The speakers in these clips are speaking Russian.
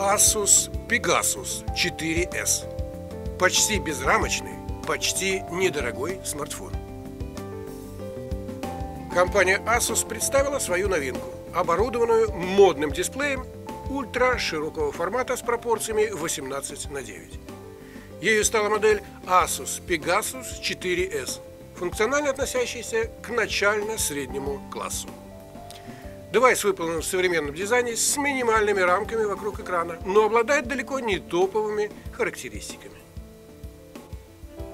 Asus Pegasus 4S. Почти безрамочный, почти недорогой смартфон. Компания Asus представила свою новинку, оборудованную модным дисплеем ультра широкого формата с пропорциями 18 на 9. Ею стала модель Asus Pegasus 4S, функционально относящаяся к начально-среднему классу. Девайс выполнен в современном дизайне с минимальными рамками вокруг экрана, но обладает далеко не топовыми характеристиками.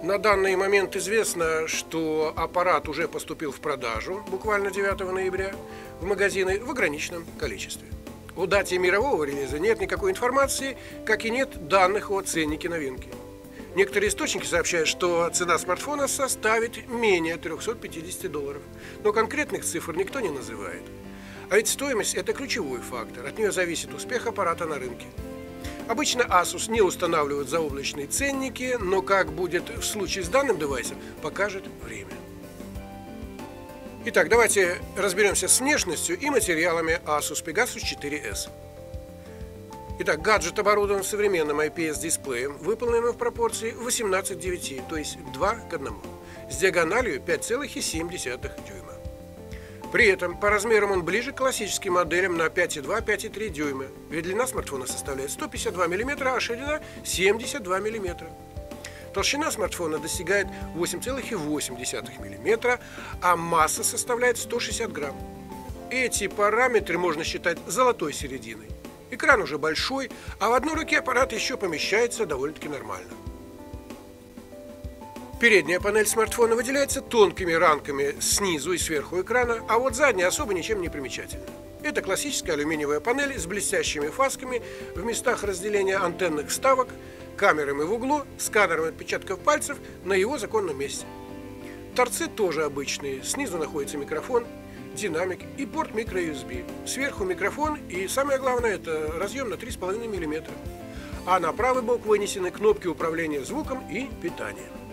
На данный момент известно, что аппарат уже поступил в продажу буквально 9 ноября в магазины в ограниченном количестве. О дате мирового релиза нет никакой информации, как и нет данных о ценнике новинки. Некоторые источники сообщают, что цена смартфона составит менее 350 долларов, но конкретных цифр никто не называет. А ведь стоимость – это ключевой фактор. От нее зависит успех аппарата на рынке. Обычно Asus не устанавливают заоблачные ценники, но как будет в случае с данным девайсом, покажет время. Итак, давайте разберемся с внешностью и материалами Asus Pegasus 4S. Итак, гаджет оборудован современным IPS-дисплеем, выполненным в пропорции 18 к 9, то есть 2 к 1, с диагональю 5,7 дюйма. При этом по размерам он ближе к классическим моделям на 5,2-5,3 дюйма, ведь длина смартфона составляет 152 мм, а ширина 72 мм. Толщина смартфона достигает 8,8 мм, а масса составляет 160 грамм. Эти параметры можно считать золотой серединой. Экран уже большой, а в одной руке аппарат еще помещается довольно-таки нормально. Передняя панель смартфона выделяется тонкими ранками снизу и сверху экрана, а вот задняя особо ничем не примечательна. Это классическая алюминиевая панель с блестящими фасками в местах разделения антенных вставок, камерами в углу, сканером отпечатков пальцев на его законном месте. Торцы тоже обычные. Снизу находится микрофон, динамик и порт microUSB. Сверху микрофон и самое главное это разъем на 3,5 мм. А на правый бок вынесены кнопки управления звуком и питанием.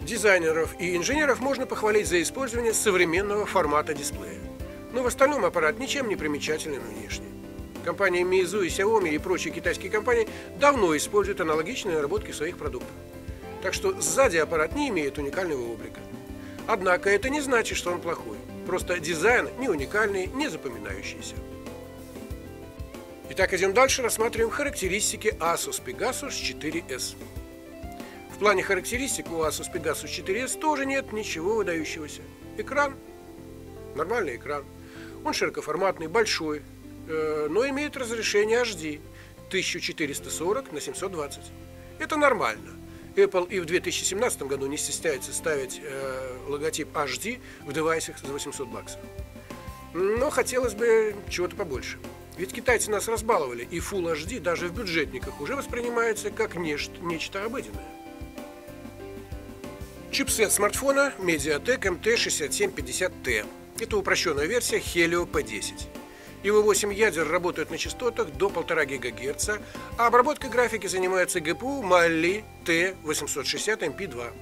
Дизайнеров и инженеров можно похвалить за использование современного формата дисплея. Но в остальном аппарат ничем не примечателен внешне. Компании Meizu и Xiaomi и прочие китайские компании давно используют аналогичные наработки своих продуктов. Так что сзади аппарат не имеет уникального облика. Однако это не значит, что он плохой. Просто дизайн не уникальный, не запоминающийся. Итак, идем дальше, рассматриваем характеристики Asus Pegasus 4S плане характеристик у Asus Pegasus 4S тоже нет ничего выдающегося. Экран, нормальный экран. Он широкоформатный, большой, э, но имеет разрешение HD 1440 на 720. Это нормально. Apple и в 2017 году не стесняется ставить э, логотип HD в девайсах за 800 баксов. Но хотелось бы чего-то побольше. Ведь китайцы нас разбаловали, и Full HD даже в бюджетниках уже воспринимается как нечто, нечто обыденное. Чипсет смартфона Mediatek MT6750T. Это упрощенная версия Helio P10. Его 8 ядер работают на частотах до 1,5 ГГц, а обработкой графики занимается GPU Mali T860MP2.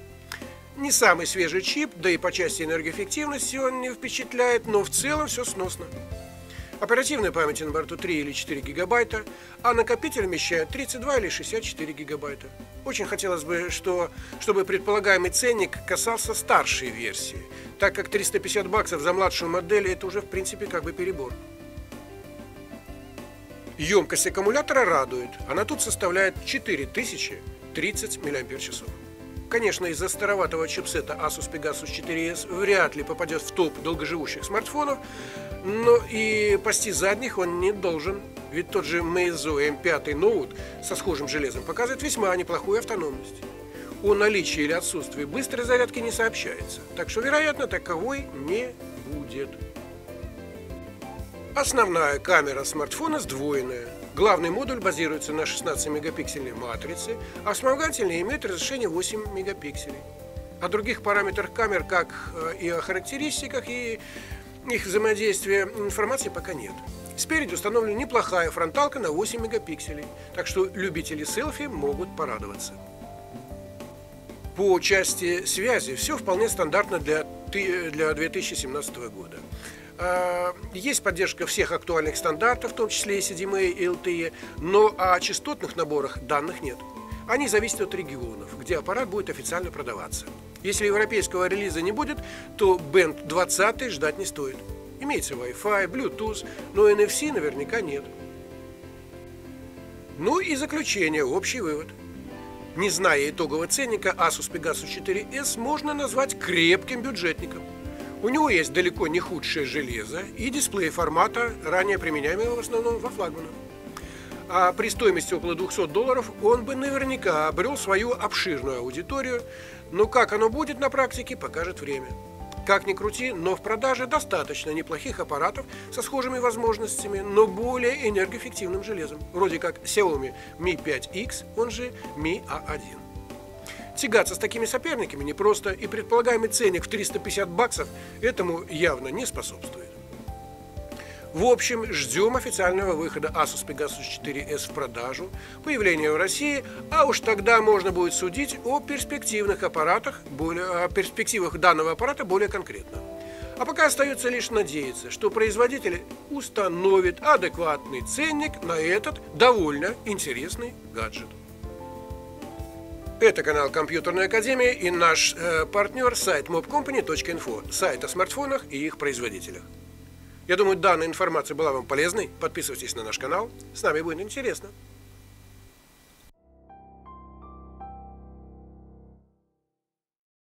Не самый свежий чип, да и по части энергоэффективности он не впечатляет, но в целом все сносно. Оперативной памяти на борту 3 или 4 гигабайта, а накопитель вмещает 32 или 64 гигабайта. Очень хотелось бы, что, чтобы предполагаемый ценник касался старшей версии, так как 350 баксов за младшую модель это уже в принципе как бы перебор. Емкость аккумулятора радует, она тут составляет 4030 мАч. Конечно, из-за староватого чипсета Asus Pegasus 4s вряд ли попадет в топ долгоживущих смартфонов, но и пасти задних он не должен, ведь тот же Meizu M5 Note со схожим железом показывает весьма неплохую автономность. О наличии или отсутствии быстрой зарядки не сообщается, так что, вероятно, таковой не будет. Основная камера смартфона сдвоенная – Главный модуль базируется на 16-мегапиксельной матрице, а вспомогательный имеет разрешение 8 мегапикселей. О других параметрах камер, как э, и о характеристиках и их взаимодействия информации пока нет. Спереди установлена неплохая фронталка на 8 мегапикселей, так что любители селфи могут порадоваться. По части связи все вполне стандартно для, для 2017 года. А, есть поддержка всех актуальных стандартов, в том числе и CDMA и LTE, но о частотных наборах данных нет. Они зависят от регионов, где аппарат будет официально продаваться. Если европейского релиза не будет, то Band 20 ждать не стоит. Имеется Wi-Fi, Bluetooth, но NFC наверняка нет. Ну и заключение, общий вывод. Не зная итогового ценника, Asus Pegasus 4s можно назвать крепким бюджетником – у него есть далеко не худшее железо и дисплей формата, ранее применяемого в основном во флагманах. А при стоимости около 200 долларов он бы наверняка обрел свою обширную аудиторию, но как оно будет на практике, покажет время. Как ни крути, но в продаже достаточно неплохих аппаратов со схожими возможностями, но более энергоэффективным железом, вроде как Xiaomi Mi 5X, он же Mi A1. Тягаться с такими соперниками непросто, и предполагаемый ценник в 350 баксов этому явно не способствует. В общем, ждем официального выхода Asus Pegasus 4s в продажу, появления в России, а уж тогда можно будет судить о перспективных аппаратах, более, о перспективах данного аппарата более конкретно. А пока остается лишь надеяться, что производитель установит адекватный ценник на этот довольно интересный гаджет. Это канал Компьютерная Академия и наш э, партнер сайт mobcompany.info, сайт о смартфонах и их производителях. Я думаю, данная информация была вам полезной. Подписывайтесь на наш канал, с нами будет интересно.